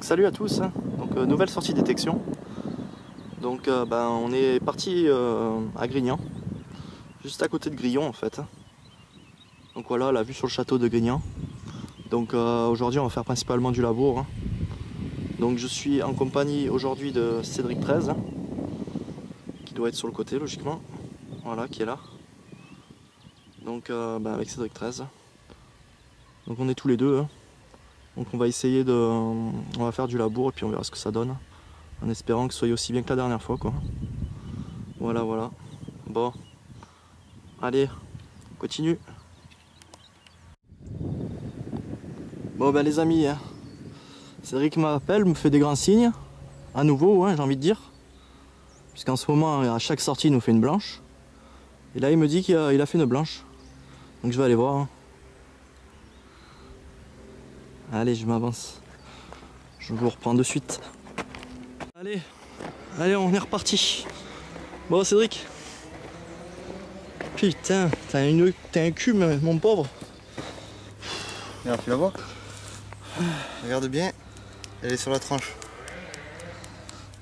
Salut à tous, hein. donc euh, nouvelle sortie détection. Donc euh, ben, on est parti euh, à Grignan, juste à côté de Grillon en fait. Donc voilà la vue sur le château de Grignan. Donc aujourd'hui on va faire principalement du labour. hein. Donc je suis en compagnie aujourd'hui de Cédric 13, hein, qui doit être sur le côté logiquement. Voilà, qui est là. Donc ben, avec Cédric 13. Donc on est tous les deux. hein. Donc on va essayer de. On va faire du labour et puis on verra ce que ça donne. En espérant que ce soit aussi bien que la dernière fois quoi. Voilà voilà. Bon. Allez, on continue. Bon ben les amis, hein. Cédric m'appelle, me fait des grands signes. À nouveau, hein, j'ai envie de dire. Puisqu'en ce moment, à chaque sortie, il nous fait une blanche. Et là, il me dit qu'il a, fait une blanche. Donc je vais aller voir. hein. Allez, je m'avance. Je vous reprends de suite. Allez, allez, on est reparti. Bon, Cédric. Putain, t'as une, un cul, mon pauvre. Regarde, tu la vois? Regarde bien, elle est sur la tranche.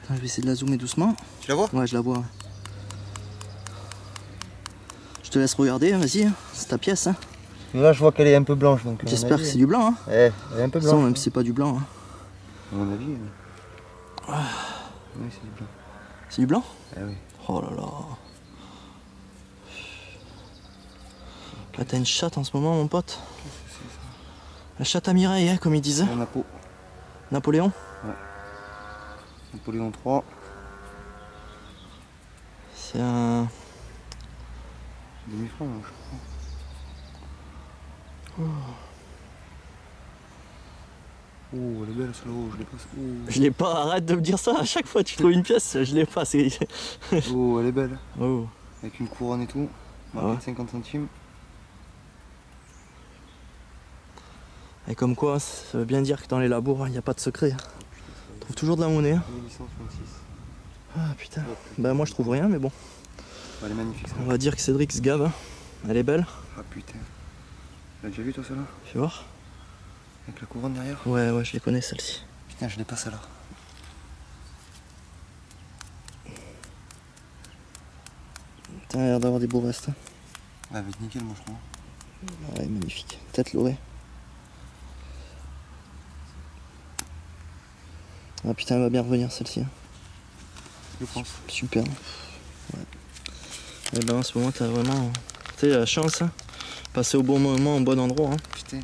Attends, je vais essayer de la zoomer doucement. Tu la vois? Ouais, je la vois. Je te laisse regarder, hein, vas-y. hein. C'est ta pièce. Hein. Mais là, je vois qu'elle est un peu blanche. donc J'espère que c'est du blanc. Hein. Eh, elle est un peu blanche. même si c'est pas du blanc. hein. À mon avis. euh. Oui, c'est du blanc. C'est du blanc Eh oui. Oh là là. Là, t'as une chatte en ce moment, mon pote. La chatte à Mireille, hein, comme a peau. Napoléon. Napoléon 3. C'est un. Demi-franc, je crois. Oh, elle est belle celle-là, oh, je l'ai pas. Je l'ai pas, arrête de me dire ça à chaque fois tu trouves une pièce, je l'ai pas. c'est- Oh. oh, elle est belle. Oh. Avec une couronne et tout. Ah Marqué ouais. de 50 centimes. Et comme quoi, ça veut bien dire que dans les labours, il n'y a pas de secret. On trouve toujours de la monnaie. hein. 1836. Ah putain. Bah moi je trouve rien, mais bon. Elle est magnifique On va dire que Cédric se gave. hein. Elle est belle. Ah putain. Tu l'as déjà vu toi celle-là Fais voir. Avec la couronne derrière Ouais, ouais, je les connais celle-ci. Putain, je l'ai pas celle-là. A l'air d'avoir des beaux restes. hein. Ah, elle va être nickel, moi je crois. Ouais, magnifique. Tête lorée. Ah putain, elle va bien revenir celle-ci. hein. Je pense. Super. Ouais. Et ben en ce moment, t'as vraiment. Tu sais, la chance. Hein. Passer au bon moment, au bon endroit. Hein. Putain.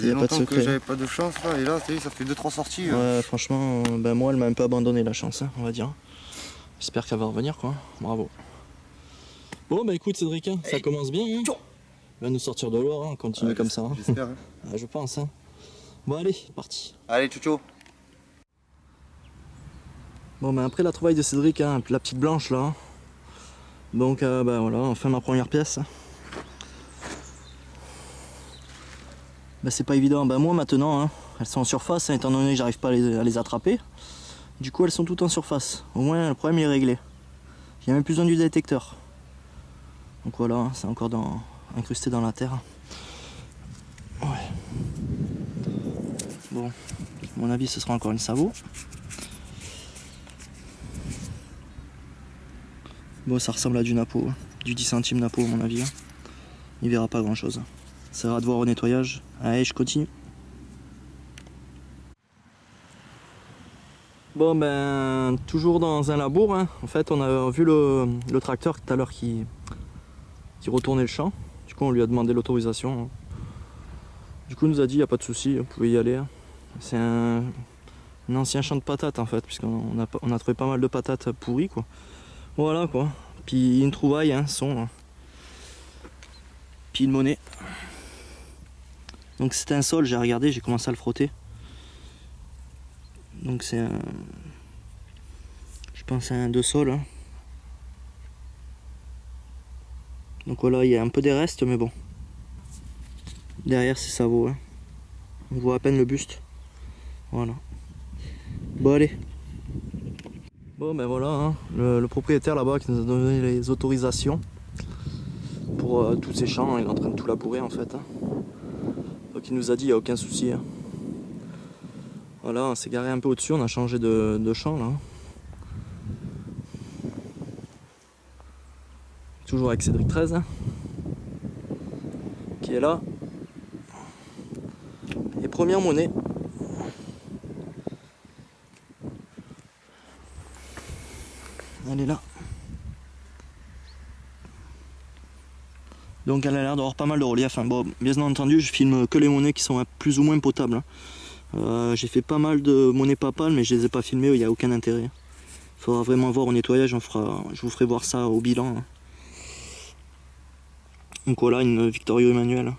Y a pas de secret. j'avais pas de chance là, et là, ça fait 2-3 sorties. euh. Ouais, franchement, euh, ben moi, elle m'a un peu abandonné la chance, hein, on va dire. J'espère qu'elle va revenir, quoi. Bravo. Bon, bah écoute, Cédric, hein, ça commence bien. Hein. Il va nous sortir de l'or, hein, continue Ouais, comme ça. hein. J'espère. hein. Je pense. Hein. Bon, allez, parti. Allez, tchou Bon, ben après la trouvaille de Cédric, hein, la petite blanche là. hein. Donc, euh, ben voilà, enfin ma première pièce. Ben, c'est pas évident. Ben moi maintenant, hein, elles sont en surface, hein, étant donné que j'arrive pas à les, attraper. Du coup, elles sont toutes en surface. Au moins, le problème est réglé. A même plus besoin du détecteur. Donc voilà, hein, c'est encore dans, incrusté dans la terre. Bon, à mon avis, ce sera encore une sabot. Bon, ça ressemble à du napo, du 10 centimes napo à mon avis. Il verra pas grand chose. Ça va devoir au nettoyage. Allez, je continue. Bon, ben, toujours dans un labour. hein. En fait, on a vu le, tracteur tout à l'heure qui, qui retournait le champ. Du coup, on lui a demandé l'autorisation. Du coup, il nous a dit, il n'y a pas de souci, vous pouvez y aller. hein. C'est un, ancien champ de patates en fait, puisqu'on a, on a trouvé pas mal de patates pourries quoi. Voilà quoi. Puis une trouvaille, hein, son. Puis une monnaie. Donc c'était un sol, j'ai regardé, j'ai commencé à le frotter. Donc c'est un. Je pense à un deux sol. hein. Donc voilà, il y a un peu des restes, mais bon. Derrière c'est ça vaut. hein. On voit à peine le buste. Voilà. Bon allez. Bon ben voilà, hein, le, propriétaire là-bas qui nous a donné les autorisations pour euh, tous ces champs, il est en train de tout labourer en fait. Il nous a dit il n'y a aucun souci. hein. Voilà, on s'est garé un peu au-dessus, on a changé de, de champ là. Toujours avec Cédric 13 hein, qui est là. Et première monnaie. Elle est là. Donc elle a l'air d'avoir pas mal de relief. Hein. Bon, bien entendu, je filme que les monnaies qui sont plus ou moins potables. hein. Euh, J'ai fait pas mal de monnaies papales, mais je les ai pas filmées, il n'y a aucun intérêt. Il faudra vraiment voir au nettoyage, je vous ferai voir ça au bilan. hein. Donc voilà, une Victorio Emmanuel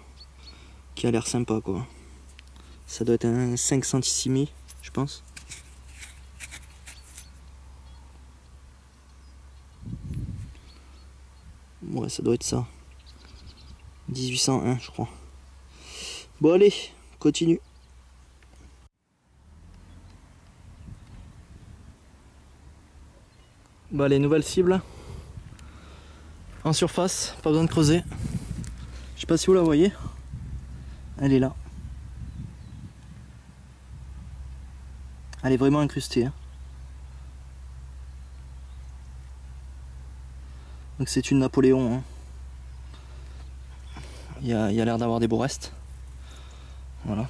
qui a l'air sympa quoi. Ça doit être un 5 centissimi, je pense. Ouais, ça doit être ça. 1801, je crois. Bon, allez, continue. Bah, les nouvelles cibles. En surface, pas besoin de creuser. Je sais pas si vous la voyez. Elle est là. Elle est vraiment incrustée. hein. Donc c'est une Napoléon. hein. Il y a a l'air d'avoir des beaux restes. Voilà.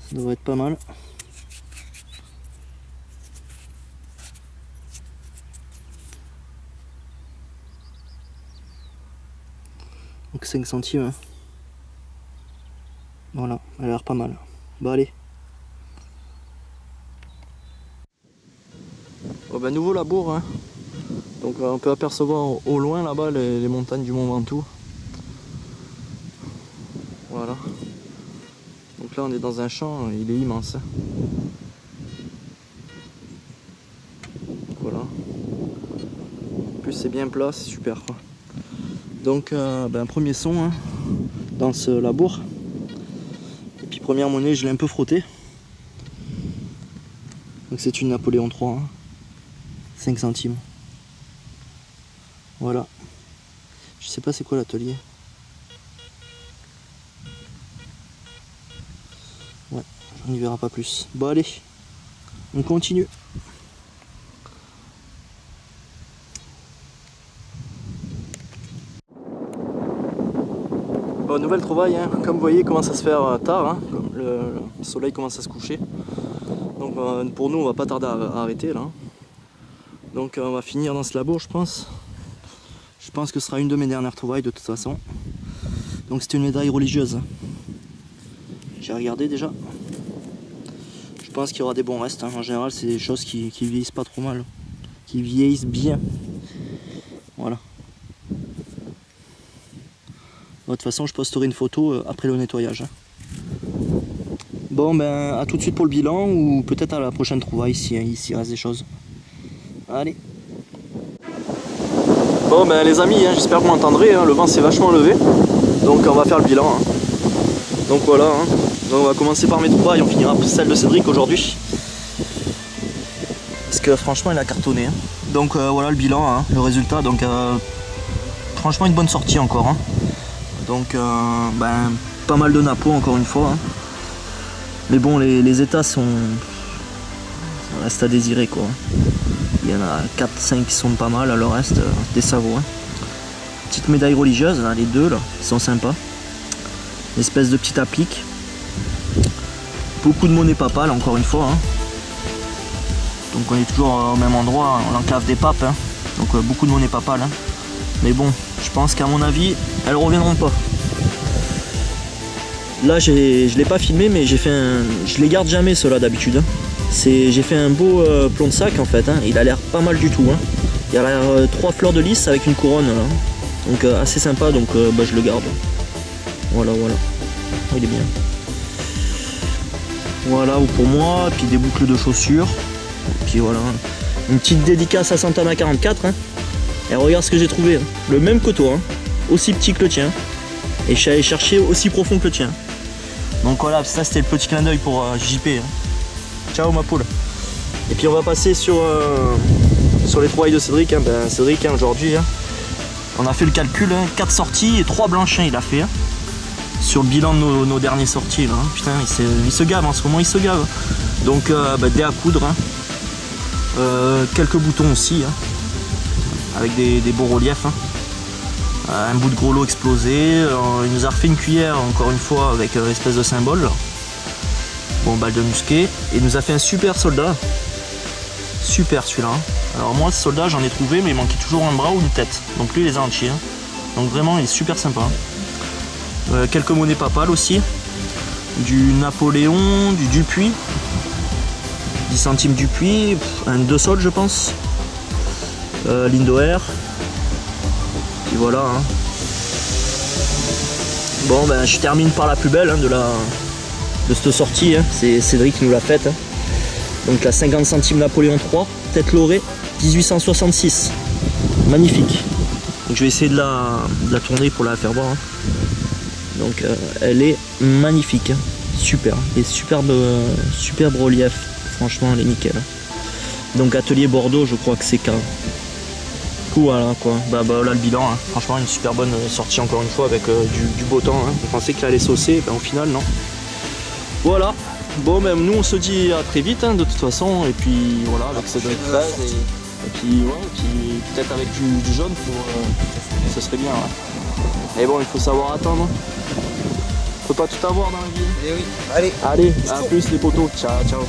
Ça devrait être pas mal. Donc 5 centimes. hein. Voilà, elle a l'air pas mal. Bah allez. Bah nouveau labour hein. Donc euh, on peut apercevoir au- loin là-bas les, les montagnes du Mont Ventoux. Voilà. Donc là on est dans un champ, il est immense. hein. Voilà. En plus c'est bien plat, c'est super quoi. Donc euh, ben, premier son hein, dans ce labour. Et puis première monnaie je l'ai un peu frotté. Donc c'est une Napoléon 3. hein. 5 centimes. Voilà. Je sais pas c'est quoi l'atelier. Ouais, on n'y verra pas plus. Bon allez, on continue. Bon, nouvelle trouvaille, hein. comme vous voyez, commence à se faire euh, tard, hein. Le, le soleil commence à se coucher. Donc euh, pour nous, on va pas tarder à, à arrêter là. Donc euh, on va finir dans ce labour, je pense. Je pense que ce sera une de mes dernières trouvailles de toute façon. Donc c'était une médaille religieuse. J'ai regardé déjà. Je pense qu'il y aura des bons restes. hein. En général, c'est des choses qui, vieillissent pas trop mal. Qui vieillissent bien. Voilà. De toute façon, je posterai une photo euh, après le nettoyage. hein. Bon, ben, à tout de suite pour le bilan ou peut-être à la prochaine trouvaille si ici reste des choses. Allez. Bon, ben, les amis, hein, j'espère que vous m'entendrez. hein, le vent s'est vachement levé. Donc, on va faire le bilan. hein. Donc, voilà. Donc, on va commencer par mes trouvailles. On finira par celle de Cédric aujourd'hui. Parce que franchement, il a cartonné. Donc, euh, voilà le bilan, le résultat. Donc, euh, franchement, une bonne sortie encore. Donc, euh, ben, pas mal de nappos encore une fois. Mais bon, les états sont. Reste à désirer quoi. Il y en a 4-5 qui sont pas mal, le reste, euh, des savots. hein. Petite médaille religieuse, là, les deux là, ils sont sympas. Une espèce de petite applique. Beaucoup de monnaie papale, encore une fois. hein. Donc on est toujours au même endroit, hein, l'enclave des papes. hein. Donc euh, beaucoup de monnaie papale. hein. Mais bon, je pense qu'à mon avis, elles reviendront pas. Là, je l'ai pas filmé, mais j'ai fait. Je les garde jamais ceux-là d'habitude. Hein. J'ai fait un beau euh, plomb de sac en fait. hein. Il a l'air pas mal du tout. hein. Il a l'air euh, trois fleurs de lys avec une couronne. là. Donc euh, assez sympa. Donc bah, je le garde. Voilà, voilà. Il est bien. Voilà ou pour moi. Puis des boucles de chaussures. Puis voilà. Une petite dédicace à Santana 44. hein. Et regarde ce que j'ai trouvé. hein. Le même que toi. hein. Aussi petit que le tien. Et je suis allé chercher aussi profond que le tien. Donc voilà, ça c'était le petit clin d'œil pour JP. Ciao ma poule. Et puis on va passer sur, euh, sur les trouvailles de Cédric. hein. Ben, Cédric hein, aujourd'hui, hein, On a fait le calcul, 4 hein. sorties et 3 blanchins il a fait. Sur le bilan de nos, dernières sorties. Là. Putain, il, se gave en ce moment, il se gave. Donc euh, bah, des à coudre. Euh, quelques boutons aussi. Avec des, beaux reliefs. Euh, un bout de gros lot explosé. il nous a refait une cuillère encore une fois avec une espèce de symbole. Bon, balle de musquet. Et il nous a fait un super soldat. Super celui-là. Alors moi ce soldat j'en ai trouvé mais il manquait toujours un bras ou une tête. Donc lui il les a entiers. Hein. Donc vraiment il est super sympa. Euh, quelques monnaies papales aussi. Du Napoléon, du Dupuis. 10 centimes Dupuis, un 2 soldes je pense. Euh, Lindoer. Et voilà. Hein. Bon ben je termine par la plus belle hein, de la de cette sortie. C'est Cédric qui nous l'a faite. Donc la 50 centimes Napoléon 3, tête lorée, 1866. Magnifique. Donc je vais essayer de la, tourner pour la faire voir. Hein. Donc euh, elle est magnifique. Hein. Super. Et superbe, superbe relief. Franchement, elle est nickel. Donc atelier Bordeaux, je crois que c'est K. Voilà quoi. Bah, bah là le bilan. Hein. Franchement, une super bonne sortie encore une fois avec euh, du, beau temps. On pensait qu'elle allait saucer, ben, au final non. Voilà. Bon, même nous on se dit à très vite de toute façon. Et puis voilà, avec cette 13 et et puis, ouais, puis peut-être avec du, jaune, pour, euh, ce serait bien. Et bon, il faut savoir attendre. Faut pas tout avoir dans la vie. Eh oui, allez. Allez, à plus les potos. Ciao, ciao.